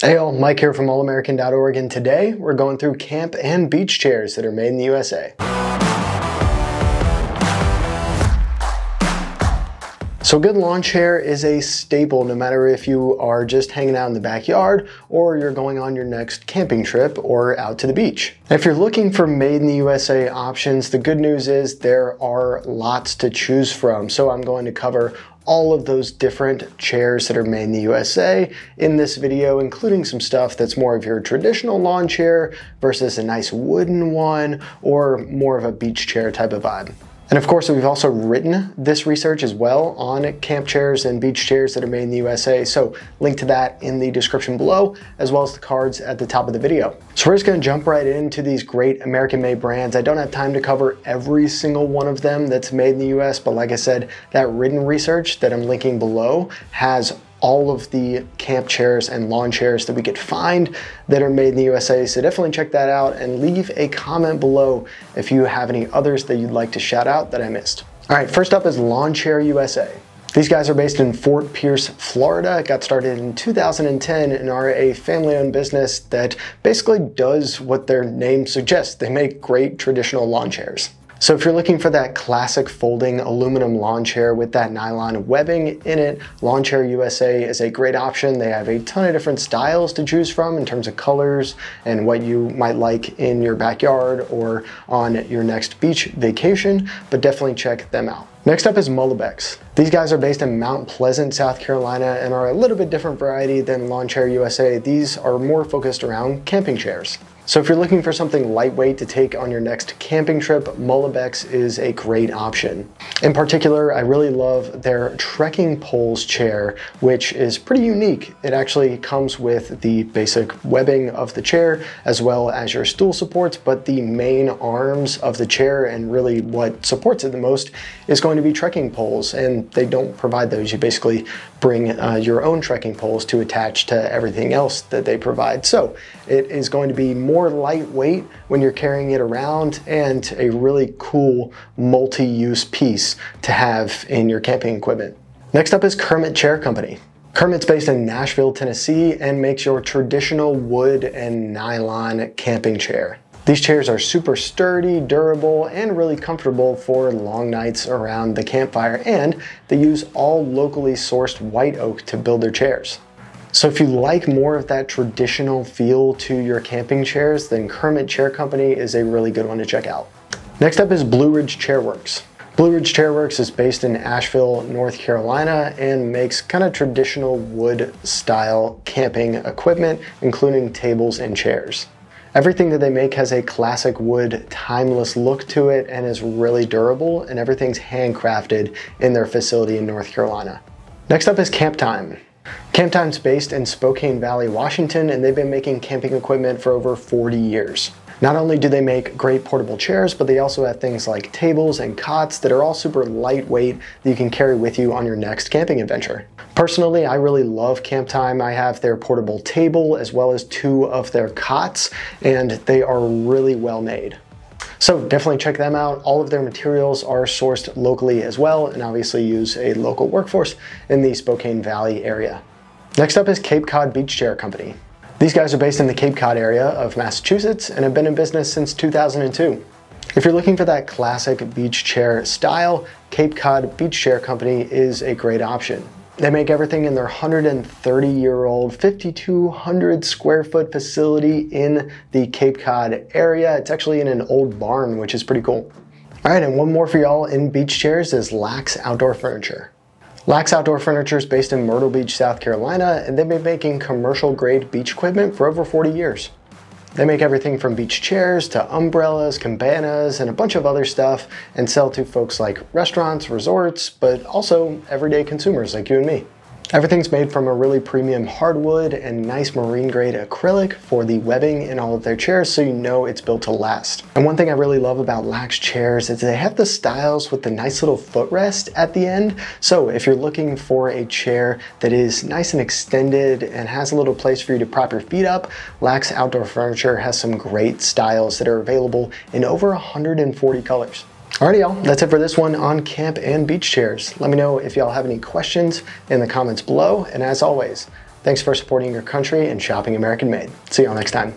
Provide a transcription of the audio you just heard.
Hey all, Mike here from allamerican.org and today we're going through camp and beach chairs that are made in the USA. So a good lawn chair is a staple no matter if you are just hanging out in the backyard or you're going on your next camping trip or out to the beach. If you're looking for made in the USA options, the good news is there are lots to choose from. So I'm going to cover all of those different chairs that are made in the USA in this video, including some stuff that's more of your traditional lawn chair versus a nice wooden one or more of a beach chair type of vibe. And of course, we've also written this research as well on camp chairs and beach chairs that are made in the USA. So link to that in the description below, as well as the cards at the top of the video. So we're just gonna jump right into these great American made brands. I don't have time to cover every single one of them that's made in the US, but like I said, that written research that I'm linking below has all of the camp chairs and lawn chairs that we could find that are made in the USA. So definitely check that out and leave a comment below if you have any others that you'd like to shout out that I missed. All right, first up is Lawn Chair USA. These guys are based in Fort Pierce, Florida. It Got started in 2010 and are a family owned business that basically does what their name suggests. They make great traditional lawn chairs. So if you're looking for that classic folding aluminum lawn chair with that nylon webbing in it, Lawn Chair USA is a great option. They have a ton of different styles to choose from in terms of colors and what you might like in your backyard or on your next beach vacation, but definitely check them out. Next up is MULIBEX. These guys are based in Mount Pleasant, South Carolina and are a little bit different variety than Lawn Chair USA. These are more focused around camping chairs. So if you're looking for something lightweight to take on your next camping trip, MULIBEX is a great option. In particular, I really love their trekking poles chair, which is pretty unique. It actually comes with the basic webbing of the chair, as well as your stool supports, but the main arms of the chair and really what supports it the most is going to be trekking poles, and they don't provide those. You basically bring uh, your own trekking poles to attach to everything else that they provide. So it is going to be more lightweight when you're carrying it around and a really cool multi-use piece to have in your camping equipment. Next up is Kermit Chair Company. Kermit's based in Nashville, Tennessee and makes your traditional wood and nylon camping chair. These chairs are super sturdy, durable, and really comfortable for long nights around the campfire, and they use all locally sourced white oak to build their chairs. So if you like more of that traditional feel to your camping chairs, then Kermit Chair Company is a really good one to check out. Next up is Blue Ridge Chairworks. Blue Ridge Chairworks is based in Asheville, North Carolina and makes kind of traditional wood style camping equipment, including tables and chairs. Everything that they make has a classic wood, timeless look to it and is really durable and everything's handcrafted in their facility in North Carolina. Next up is Camp Time. Camp Time's based in Spokane Valley, Washington and they've been making camping equipment for over 40 years. Not only do they make great portable chairs, but they also have things like tables and cots that are all super lightweight that you can carry with you on your next camping adventure. Personally, I really love Camp Time. I have their portable table as well as two of their cots, and they are really well made. So definitely check them out. All of their materials are sourced locally as well, and obviously use a local workforce in the Spokane Valley area. Next up is Cape Cod Beach Chair Company. These guys are based in the Cape Cod area of Massachusetts and have been in business since 2002. If you're looking for that classic beach chair style, Cape Cod Beach Chair Company is a great option. They make everything in their 130 year old, 5,200 square foot facility in the Cape Cod area. It's actually in an old barn, which is pretty cool. All right, and one more for y'all in beach chairs is Lack's Outdoor Furniture. Lack's Outdoor Furniture is based in Myrtle Beach, South Carolina, and they've been making commercial grade beach equipment for over 40 years. They make everything from beach chairs to umbrellas, cabanas, and a bunch of other stuff and sell to folks like restaurants, resorts, but also everyday consumers like you and me. Everything's made from a really premium hardwood and nice marine grade acrylic for the webbing in all of their chairs so you know it's built to last. And one thing I really love about Lack's chairs is they have the styles with the nice little footrest at the end. So if you're looking for a chair that is nice and extended and has a little place for you to prop your feet up, Lack's Outdoor Furniture has some great styles that are available in over 140 colors. Alrighty y'all, that's it for this one on camp and beach chairs. Let me know if y'all have any questions in the comments below, and as always, Thanks for supporting your country and shopping American made. See y'all next time.